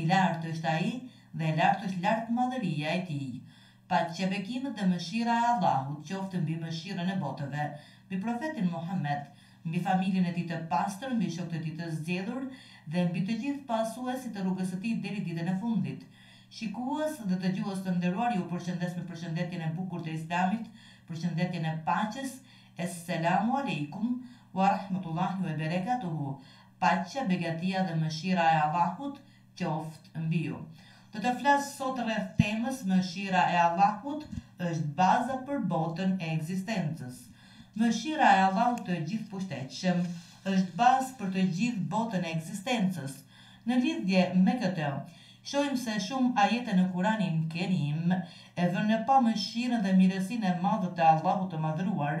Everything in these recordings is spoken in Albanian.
I lartë është Ai dhe e lartë është lartë madhëria e Tij. Paqja, bekimet dhe mëshira e Allahut qoftë mbi mëshirën e botëve, mbi Profetin Muhammed, mbi familjen e tij të pastër, mbi shokët e tij të zgjedhur dhe mbi të gjithë pasuesit e rrugës së tij deri ditën e fundit. Shikues dhe dëgjues të nderuar ju përshëndes me përshëndetjen e bukur të Islamit, përshëndetjen e paqes, Es-Selamu Alejkum Wa Rahmetullahi Wa Berekatuhu, Paqja, begatia dhe mëshira e Allahut qoftë mbi ju. Do të flas sot rreth temës Mëshira e Allahut është baza për botën e ekzistencës. Mëshira e Allahut të Gjithëpushtetshëm është bazë për të gjithë botën e ekzistencës. Në lidhje me këtë, shohim se shumë ajete në Kuranin Kerim e vënë në pah mëshirën dhe mirësinë e madhe të Allahut të Madhëruar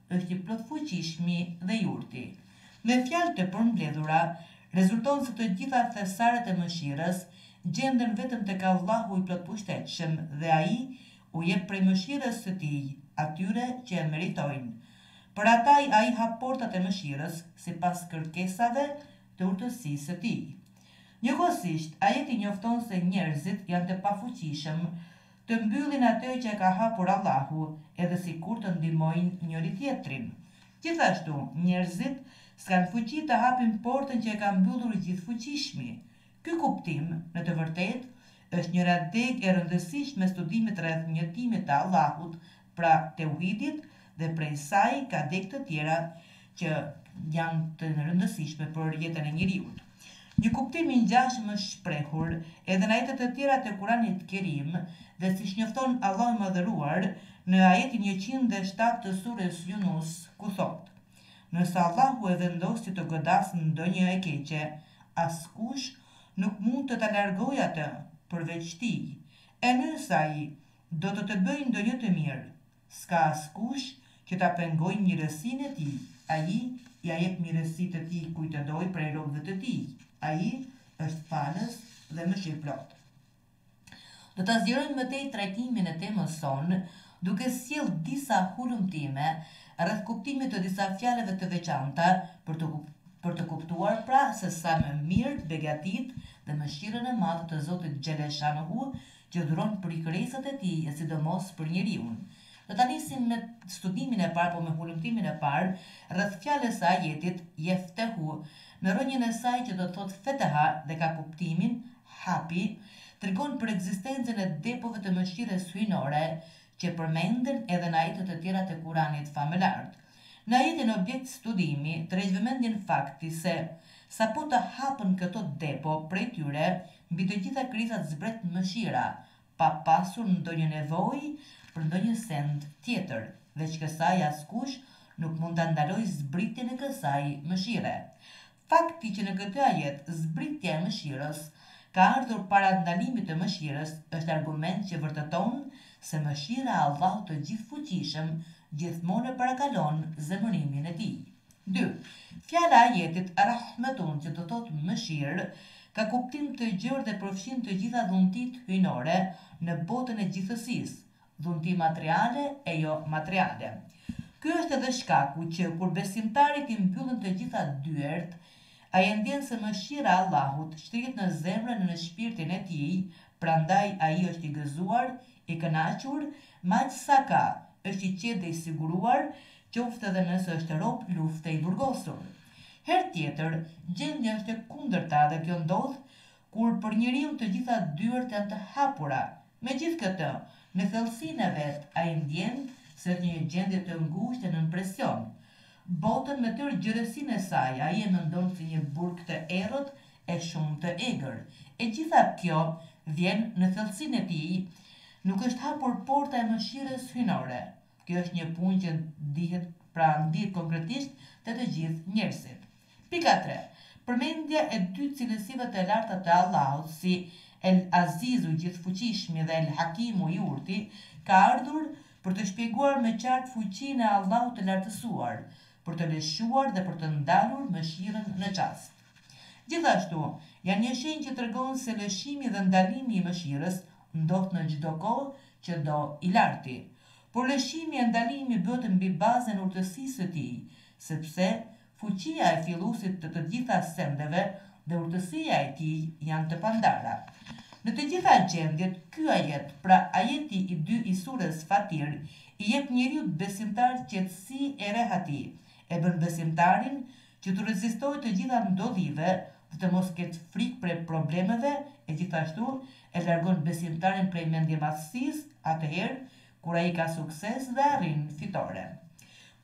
është i plotfuqishmi dhe i urti. Me fjalë të përmbledhura, rezulton se të gjitha thesaret e mëshirës gjenden vetëm tek Allahu i Plotpushtetshëm dhe Ai u jep prej mëshirës së Tij atyre që e meritojnë. Për ata Ai hap portat e mëshirës sipas kërkesave të urtësisë së Tij. Njëkohësisht, ajeti njofton se njerëzit janë të pafuqishëm të mbyllin atë që e ka hapur Allahu, edhe sikur të ndihmojnë njëri-tjetrin. Gjithashtu, njerëzit s'kanë fuqi të hapin portën që e ka mbyllur i Gjithëfuqishmi. Ky kuptim, në të vërtetë, është njëra degë e rëndësishme e studimit rreth njëtimit të Allahut pra teuhidit dhe prej saj ka degë të tjera që janë të rëndësishme për jetën e njeriut. Një kuptim i ngjashëm është shprehur edhe në ajete të tjera të Kuranit Kerim dhe siç njofton Allahu i Madhëruar në ajetin njëqind e shtatë të Sures Junus, ku thotë, Nëse Allahu e vendos të të godasë ndonjë e keqe, askush nuk mund të ta largojë atë, përveç Tij, e nëse Ai do të të bëjë ndonjë të mirë, s'ka askush që ta pengojë mirësinë e tij. Ai ia jep mirësitë e tij kujt të dojë prej robëve të tij. Ai është falës dhe mëshirëplotë. Do ta zgjerojmë më tej trajtimin e temës sonë duke sjellë disa hulumtime rreth kuptimit të disa fjalëve të veçanta për të për të kuptuar pra se sa më mirë begatitë dhe mëshirën e madhe të Zotit xheleshanuhu që dhuron për krijesat e tij e sidomos për njeriun. Do ta nisim me studimin e parë po me hulumtimin e parë rreth fjalës së ajetit Yeftehu në rrënjën e saj që do të thotë feteha dhe ka kuptimin hapi, tregon për ekzistencën e depove të mëshirës hyjnore që përmenden edhe në ajetet e tjera të Kuranit famëlartë. Në ajetin objekt studimi, tërheq vëmendjen fakti se, sapo të hapën këto depo, prej tyre, mbi të gjitha krizat zbret mëshira, pa pasur ndonjë nevojë për ndonjë send tjetër, veç kësaj askush nuk mund ta ndalojë zbritjen e kësaj mëshire. Fakti që në këtë ajet zbritja e mëshirës ka ardhur para ndalimit të mëshirës është argument që vërteton se mëshira e Allahut të Gjithëfuqishëm gjithmonë e parakalon zemërimin e Tij. Dy, Fjala e ajetit rahmetun që do të thotë mëshirë ka kuptim të gjerë dhe përfshin të gjitha dhuntitë hyjnore në botën e gjithësisë, Dhunti materiale e jo materiale. Ky është edhe shkaku që kur besimtarit i mbyllen të gjitha dyert, ai e ndjen se mëshira e Allahut shtrihet në zemrën e në shpirtin e tij, prandaj ai është i gëzuar, i kënaqur, me aq sa ka, është i qetë dhe i siguruar, qoftë edhe nëse është rob lufte i burgosur. Herë tjetër, gjendja është e kundërta dhe kjo ndodh kur për njeriun të gjitha dyert janë të hapura, Megjithëkëtë, në thellësinë e vet ai ndjen se është në një gjendje të ngushtë e nën presion. Botën me tërë gjerësinë e saj ai e mendon si një burg të errët e shumë të egër. E gjitha kjo vjen në thellësinë e tij nuk është hapur porta e mëshirës hyjnore. Kjo është një punë që ndihet pra ndihet konkretisht te të gjithë njerëzit. Pika tre, Përmendja e dy cilësive të larta të Allahut si El Azizu i Gjithëfuqishmi dhe El Hakimu i Urti ka ardhur për të shpjeguar më qartë fuqinë e Allahut të Lartësuar për të lëshuar dhe për të ndalur mëshirën në çast. Gjithashtu, janë një shenjë që tregon se lëshimi dhe ndalimi i mëshirës ndodh në çdo kohë që do i Larti. Por lëshimi e ndalimi bëhet mbi bazën e urtësisë së Tij, sepse Fuqia e filluesit të të gjitha sendeve dhe urtësia e tij janë të pandara. Në të gjitha gjendjet, ky ajet, pra ajeti i dy i sures Fatir, i jep njeriut besimtar qetësi e rehati, e bën besimtarin që t'u rezistojë të gjitha ndodhive dhe të mos ketë frikë prej problemeve e gjithashtu e largon besimtarin prej mendjemadhësisë, atëherë kur ai ka sukses dhe arrin fitore.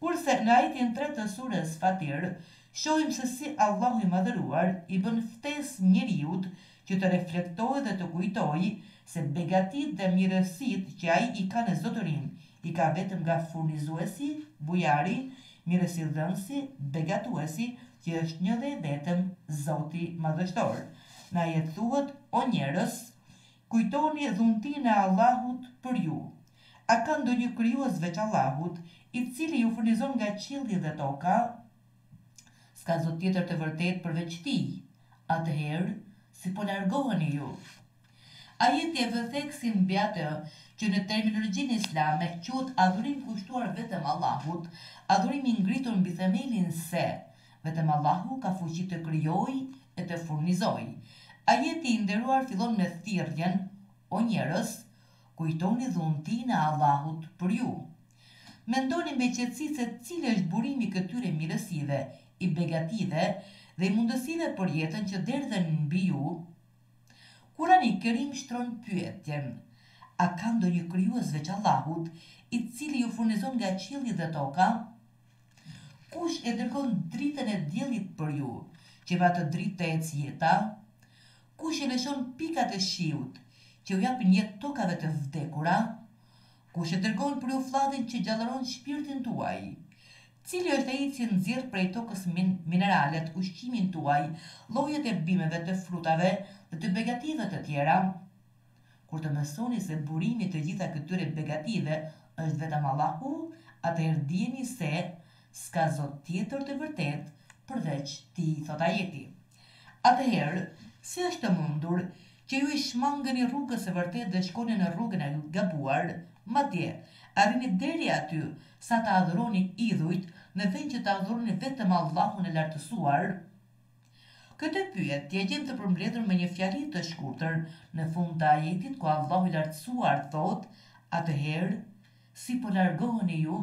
Kurse në ajetin tre të Sures Fatir, shohim se si Allahu i Madhëruar i bën ftesë njeriut që të reflektojë dhe të kujtojë se begatitë dhe mirësitë që ai i ka në zotërim i ka vetëm nga Furnizuesi, Bujari, Mirësidhënësi, Begatuesi, që është një dhe i vetëm Zoti Madhështor. Në ajet thuhet, O njerëz! Kujtoni dhuntinë e Allahut për ju. A ka ndonjë krijues veç Allahut, i Cili ju furnizon nga qielli dhe toka? S'ka zot tjetër të vërtetë përveç Tij. Atëherë, si po largoheni ju? Ajeti e vë theksin mbi atë që në terminologjinë islame quhet adhurim kushtuar vetëm Allahut, adhurim i ngritur mbi themelin se, Vetëm Allahu ka fuqi të krijojë e të furnizojë. Ajeti i nderuar fillon me thirrjen, O njerëz, kujtoni dhuntinë e Allahut për ju. Mendoni me qetësi se cili është burimi i këtyre mirësive, i begative dhe i mundësive për jetën që derdhen mbi ju? Kurani Kerim shtron pyetjen, A ka ndonjë krijues veç Allahut, i cili ju furnizon nga qielli dhe toka? Kush e dërgon dritën e diellit për ju, që me atë dritë të ecë jeta? Kush i lëshon pikat e shiut, që u japin jetë tokave të vdekura? Kush e dërgon për ju flladin që gjallëron shpirtin tuaj? Cili është ai që nxjerr prej tokës mineralet, ushqimin tuaj, llojet e bimëve, të frutave dhe të begative të tjera? Kur të mësoni se burimi i të gjitha këtyre begative është vetëm Allahu, atëherë dijeni se s'ka zot tjetër të vërtetë përveç Tij, thotë ajeti. Atëherë, si është e mundur që ju i shmangeni rrugës së vërtetë dhe shkoni në rrugën e gabuar, madje arrini deri aty sa të adhuroni idhujt në vend që të adhuroni vetëm Allahun e Lartësuar? Këtë pyetje e gjejmë të përmbledhur me një fjali të shkurtër në fund të ajetit ku Allahu i Lartësuar thotë, Atëherë, si po largoheni ju?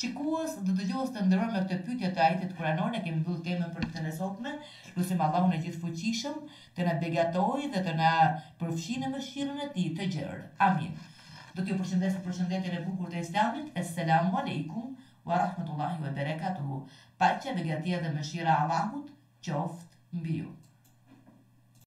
Shikues dhe dëgjues të nderuar me këtë pyetje të ajetit kuranor e kemi mbyllë temën për ditën e sotme. Lusim Allahun e Gjithëfuqishëm të na begatojë dhe të na përfshijë në mëshirën e Tij të gjerë. Amin. Do t'ju përshëndes me përshëndetjen e bukur të Islamit, Es-selamu alejkum. Wa rahmetullahi wa berekatuhu Paqja, begatia dhe mëshira e Allahut qoftë mbi ju.